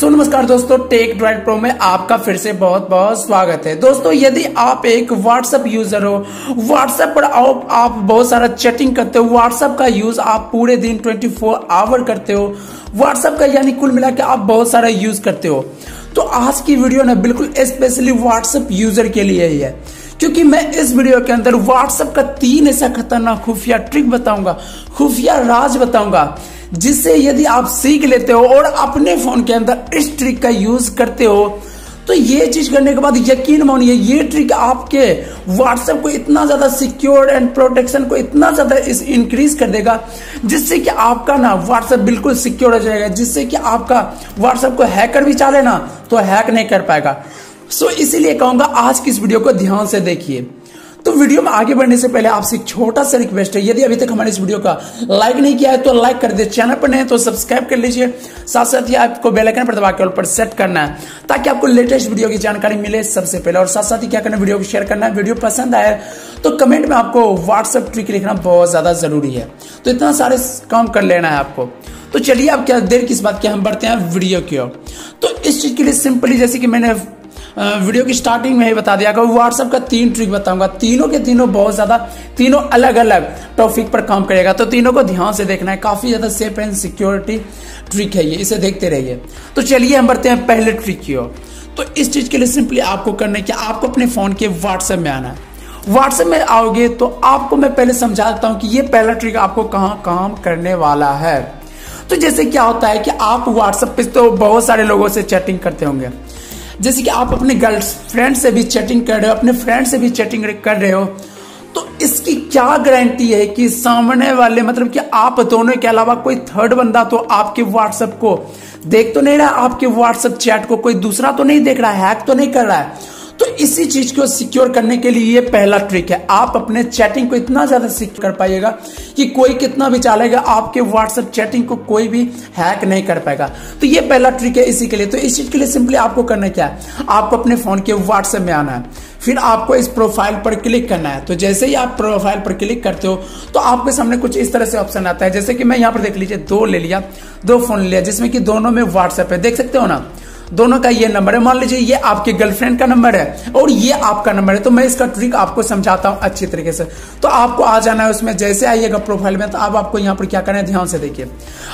सो नमस्कार दोस्तों take drive pro में आपका फिर से बहुत बहुत स्वागत है। दोस्तों यदि आप एक व्हाट्सएप यूज़र हो व्हाट्सएप पर आप, आप बहुत सारा चैटिंग करते हो व्हाट्सएप का यूज़ आप पूरे दिन 24 फोर आवर करते हो। व्हाट्सएप का यानी कुल मिला के आप बहुत सारा यूज़ करते हो। तो आज की वीडियो ना बिल्कुल स्पेशली व्हाट्सएप यूज़र के लिए ही है। क्योंकि मैं इस वीडियो के अंदर व्हाट्सएप का तीन ऐसा खतरनाक खुफिया ट्रिक बताऊँगा खुफिया राज बताऊँगा। जिससे यदि आप सीख लेते हो और अपने फ़ोन के अंदर इस ट्रिक का यूज़ करते हो तो ये चीज़ करने के बाद यकीन मानिए ये ट्रिक आपके व्हाट्सएप को इतना ज़्यादा सिक्योर एंड प्रोटेक्शन को इतना ज़्यादा इस इंक्रीज कर देगा जिससे कि आपका ना व्हाट्सएप बिल्कुल सिक्योर हो जाएगा जिससे कि आपका व्हाट्सएप को हैकर भी चाले ना तो हैक नहीं कर पाएगा। सो so, इसीलिए कहूँगा आज की इस वीडियो को ध्यान से देखिए। तो वीडियो में आगे बढ़ने से पहले आपसे छोटा सा रिक्वेस्ट है। यदि अभी तक हमारे इस वीडियो का लाइक नहीं किया है तो लाइक कर दे चैनल पर नहीं तो सब्सक्राइब कर लीजिए। साथ साथ ही आपको बेल आइकन पर दबा के पर सेट करना है, ताकि आपको लेटेस्ट वीडियो की जानकारी मिले सबसे पहले। और साथ साथ ही क्या करना वीडियो को शेयर करना है। वीडियो पसंद आए तो कमेंट में आपको व्हाट्सएप ट्रिक लिखना बहुत ज़्यादा ज़रूरी है। तो इतना सारे काम कर लेना है आपको। तो चलिए आप क्या देर किस बात की हम बढ़ते हैं वीडियो की ओर। तो इस चीज़ के लिए सिंपली जैसे कि मैंने वीडियो की स्टार्टिंग में ही बता दिया। कि व्हाट्सएप का तीन ट्रिक बताऊँगा, तीनों के तीनों बहुत ज़्यादा, तीनों अलग अलग टॉपिक पर काम करेगा। तो तीनों को ध्यान से देखना है। काफ़ी ज़्यादा सेफ़ एंड सिक्योरिटी ट्रिक है ये। इसे देखते रहिए। तो चलिए हम बढ़ते हैं पहले ट्रिक की ओर। तो इस चीज़ के लिए सिंपली आपको करना है कि आपको अपने फ़ोन के व्हाट्सएप में आना है। व्हाट्सएप में आओगे तो आपको मैं पहले समझा देता हूँ कि ये पहला ट्रिक आपको कहाँ काम करने वाला है। तो जैसे क्या होता है कि आप व्हाट्सएप पे तो बहुत सारे लोगों से चैटिंग करते होंगे। जैसे कि आप अपने गर्ल फ्रेंड से भी चैटिंग कर रहे हो, अपने फ्रेंड से भी चैटिंग कर रहे हो तो इसकी क्या गारंटी है कि सामने वाले मतलब कि आप दोनों के अलावा कोई थर्ड बंदा तो आपके व्हाट्सएप को देख तो नहीं रहा, आपके व्हाट्सएप चैट को कोई दूसरा तो नहीं देख रहा हैक तो नहीं कर रहा है। तो इसी चीज़ को सिक्योर करने के लिए ये पहला ट्रिक है। आप अपने चैटिंग को इतना ज़्यादा सिक्योर कर पाइएगा कि कोई कितना भी चालेगा, आपके व्हाट्सएप चैटिंग को कोई भी हैक नहीं कर पाएगा। तो ये पहला ट्रिक है इसी के लिए। तो इस चीज़ के लिए सिंपली आपको करना क्या है? आपको अपने फ़ोन के व्हाट्सएप में आना है। फिर आपको इस प्रोफ़ाइल पर क्लिक करना है। तो जैसे ही आप प्रोफ़ाइल पर क्लिक करते हो तो आपके सामने कुछ इस तरह से ऑप्शन आता है। जैसे कि मैं यहाँ पर देख लीजिए, दो ले लिया, दो फ़ोन लिया, जिसमें कि दोनों में व्हाट्सएप है। देख सकते हो ना? दोनों का ये नंबर है। मान लीजिए, ये आपके गर्लफ्रेंड का नंबर है और ये आपका नंबर है तो मैं इसका ट्रिक आपको समझाता हूँ अच्छी तरीके से। तो आपको आ जाना है उसमें, जैसे आइएगा प्रोफ़ाइल में तो आप आपको यहाँ पर क्या करना है ध्यान से देखिए।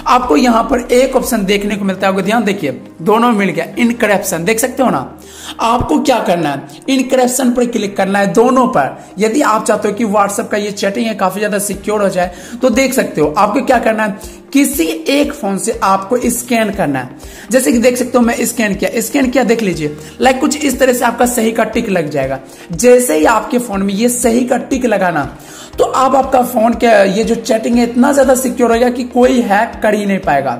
आपको यहाँ पर एक ऑप्शन देखने को मिलता है ध्यान देखिए, दोनों मिल गया इनकरेप्शन देख सकते हो ना? आपको क्या करना है? इनकरेप्शन पर क्लिक करना है दोनों पर। यदि आप चाहते हो कि व्हाट्सएप का ये चैटिंग है, काफ़ी ज़्यादा सिक्योर हो जाए तो देख सकते हो। आपको क्या करना है? किसी एक फ़ोन से आपको स्कैन करना है। जैसे कि देख सकते हो मैं स्कैन किया। स्कैन किया, देख लीजिए। लाइक कुछ इस तरह से आपका सही का टिक लग जाएगा। जैसे ही आपके फ़ोन में ये सही का टिक लगाना तो अब आपका फ़ोन के ये जो चैटिंग है, इतना ज़्यादा सिक्योर होगा कि कोई हैक कर ही नहीं पाएगा।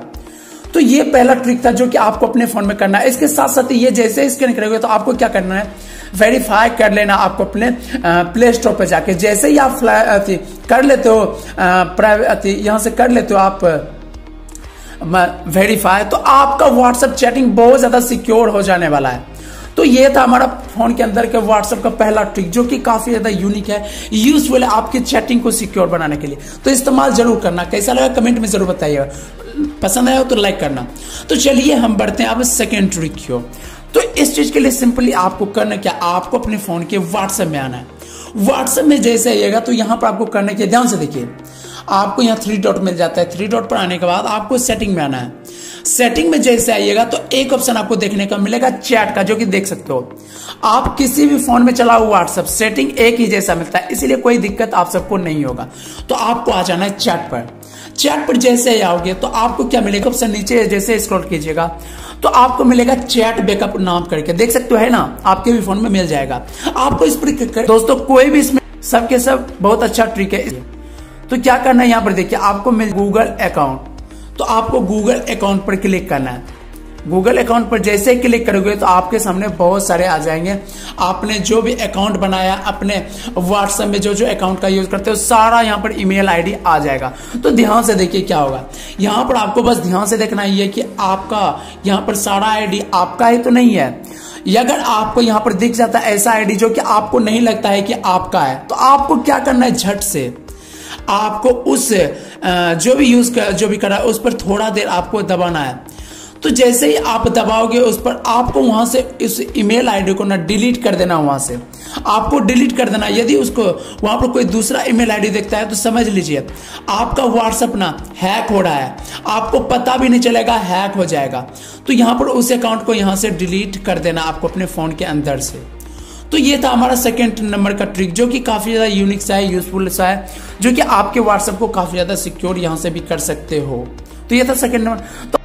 तो ये पहला ट्रिक था जो कि आपको अपने फ़ोन में करना है। इसके साथ साथ ये जैसे स्कैन करेंगे तो आपको क्या करना है? वेरीफाई कर लेना आपको अपने प्ले स्टोर पर जाके। जैसे ही आप कर लेते हो प्राइवेट यहाँ से कर लेते हो आप वेरीफाई तो आपका व्हाट्सएप चैटिंग बहुत ज़्यादा सिक्योर हो जाने वाला है। तो ये था हमारा फ़ोन के अंदर के व्हाट्सएप का पहला ट्रिक जो कि काफ़ी ज़्यादा यूनिक है यूजफुल है आपकी चैटिंग को सिक्योर बनाने के लिए। तो इस्तेमाल ज़रूर करना। कैसा लगा कमेंट में ज़रूर बताइएगा। पसंद आया हो तो लाइक करना। तो चलिए हम बढ़ते हैं अब सेकेंड ट्रिक की तो इस चीज़ के लिए सिंपली आपको करना क्या? आपको अपने फ़ोन के व्हाट्सएप में आना है। व्हाट्सएप में जैसे आइएगा तो यहाँ पर आपको करना क्या ध्यान से देखिए। आपको यहाँ थ्री डॉट मिल जाता है। थ्री डॉट पर आने के बाद आपको सेटिंग में आना है। सेटिंग में जैसे आइएगा तो एक ऑप्शन आपको देखने का मिलेगा चैट का, जो कि देख सकते हो। आप किसी भी फ़ोन में चला हुआ व्हाट्सएप सेटिंग एक ही जैसा मिलता है, इसीलिए कोई दिक्कत आप सबको नहीं होगा। तो आपको आ जाना है चैट पर। चैट पर जैसे ही आओगे तो आपको क्या मिलेगा? ऑप्शन नीचे जैसे स्क्रॉल कीजिएगा तो आपको मिलेगा चैट बैकअप नाम करके। देख सकते हो, है ना? आपके भी फ़ोन में मिल जाएगा। आपको इस पर कर... दोस्तों, कोई भी इसमें सबके सब बहुत अच्छा ट्रिक है। तो क्या करना है यहाँ पर? देखिए, आपको मिल गूगल अकाउंट तो आपको गूगल अकाउंट पर क्लिक करना है। गूगल अकाउंट पर जैसे ही क्लिक करोगे तो आपके सामने बहुत सारे आ जाएँगे। आपने जो भी अकाउंट बनाया, अपने व्हाट्सएप में जो जो अकाउंट का यूज़ करते हो, सारा यहाँ पर ईमेल आईडी आ जाएगा। तो ध्यान से देखिए क्या होगा। यहाँ पर आपको बस ध्यान से देखना है कि आपका यहाँ पर सारा आईडी आपका ही तो नहीं है। अगर आपको यहाँ पर दिख जाता है ऐसा आईडी जो कि आपको नहीं लगता है कि आपका है तो आपको क्या करना है झट से? आपको उस जो भी यूज़ कर, जो भी कर रहा है उस पर थोड़ा देर आपको दबाना है। तो जैसे ही आप दबाओगे उस पर आपको वहाँ से इस ईमेल आईडी को ना डिलीट कर देना वहाँ से। आपको डिलीट कर देना। यदि उसको वहाँ पर कोई दूसरा ईमेल आईडी देखता है तो समझ लीजिए, आपका व्हाट्सएप ना हैक हो रहा है। आपको पता भी नहीं चलेगा हैक हो जाएगा। तो यहाँ पर उस अकाउंट को यहाँ से डिलीट कर देना आपको अपने फ़ोन के अंदर से। तो ये था हमारा सेकेंड नंबर का ट्रिक जो कि काफ़ी ज़्यादा यूनिक सा है यूजफुल सा है, जो कि आपके व्हाट्सएप को काफ़ी ज़्यादा सिक्योर यहाँ से भी कर सकते हो। तो ये था सेकेंड नंबर तो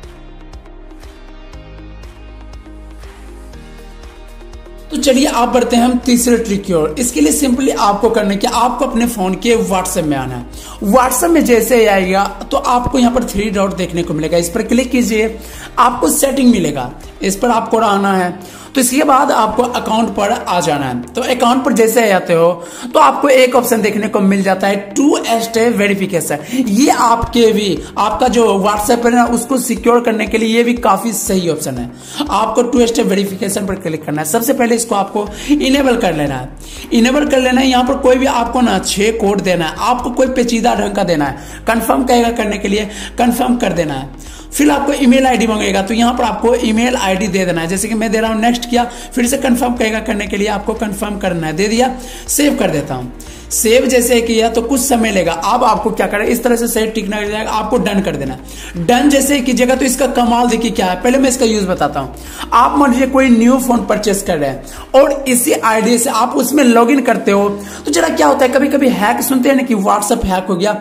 तो चलिए आप बढ़ते हैं हम तीसरे ट्रिक की ओर। इसके लिए सिंपली आपको करने के आपको अपने फ़ोन के व्हाट्सएप में आना है। व्हाट्सएप में जैसे ही आएगा तो आपको यहाँ पर थ्री डॉट देखने को मिलेगा। इस पर क्लिक कीजिए, आपको सेटिंग मिलेगा। इस पर आपको आना है। तो इसके बाद आपको अकाउंट पर आ जाना है। तो अकाउंट पर जैसे आते हो तो आपको एक ऑप्शन देखने को मिल जाता है टू स्टेप वेरिफिकेशन ये आपके भी, आपका जो व्हाट्सएप है ना, उसको सिक्योर करने के लिए ये भी काफ़ी सही ऑप्शन है। आपको टू स्टेप वेरिफिकेशन पर क्लिक करना है। सबसे पहले इसको आपको इनेबल कर लेना है। इनेबल कर लेना है, यहाँ पर कोई भी आपको ना छह कोड देना है। आपको कोई पेचीदा ढंग का देना है। कंफर्म कहेगा करने के लिए कंफर्म कर देना है। फिर आपको ईमेल आईडी मांगेगा। तो यहाँ पर आपको ईमेल आईडी दे देना है। जैसे कि मैं दे रहा हूँ नेक्स्ट किया, फिर से कंफर्म कहेगा करने के लिए आपको कंफर्म करना है। दे दिया सेव कर देता हूँ। सेव जैसे किया तो कुछ समय लेगा। अब आपको क्या करें इस तरह से सेव टिकना जाएगा, आपको डन कर देना डन जैसे कीजिएगा तो इसका कमाल देखिए क्या है। पहले मैं इसका यूज़ बताता हूँ। आप मान लीजिए कोई न्यू फ़ोन परचेस कर रहे हैं और इसी आईडी से आप उसमें लॉगिन करते हो तो जरा क्या होता है? कभी कभी हैक सुनते हैं ना कि व्हाट्सएप हैक हो गया।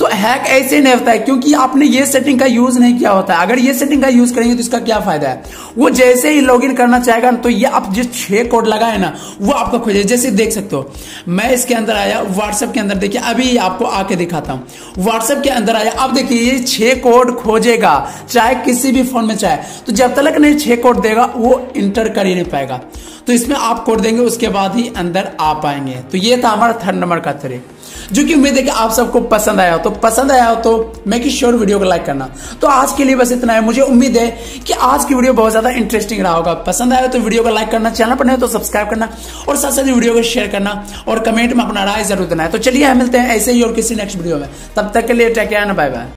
तो हैक ऐसे नहीं होता है, क्योंकि आपने ये सेटिंग का यूज़ नहीं किया होता है। अगर ये सेटिंग का यूज़ करेंगे तो इसका क्या फ़ायदा है? वो जैसे ही लॉगिन करना चाहेगा तो ये आप जिस छह कोड लगाए ना, वो आपका खोजे जैसे देख सकते हो, मैं इसके अंदर आया व्हाट्सएप के अंदर देखिए, अभी आपको आके दिखाता हूँ। व्हाट्सएप के अंदर आया, अब देखिए, ये छह कोड खोजेगा, चाहे किसी भी फ़ोन में चाहे। तो जब तक नहीं छह कोड देगा, वो इंटर कर ही नहीं पाएगा। तो इसमें आप कोड देंगे, उसके बाद ही अंदर आ पाएँगे। तो ये था हमारा थर्ड नंबर का थ्री जो कि उम्मीद है कि आप सबको पसंद आया हो तो पसंद आया हो तो मेक श्योर वीडियो को लाइक करना। तो आज के लिए बस इतना है। मुझे उम्मीद है कि आज की वीडियो बहुत ज़्यादा इंटरेस्टिंग रहा होगा। पसंद आया तो वीडियो को लाइक करना चैनल पर नहीं तो सब्सक्राइब करना और साथ साथ वीडियो को शेयर करना और कमेंट में अपना राय ज़रूर देना है। तो चलिए, मिलते हैं ऐसे ही और किसी नेक्स्ट वीडियो में। तब तक के लिए टेक बाय बाय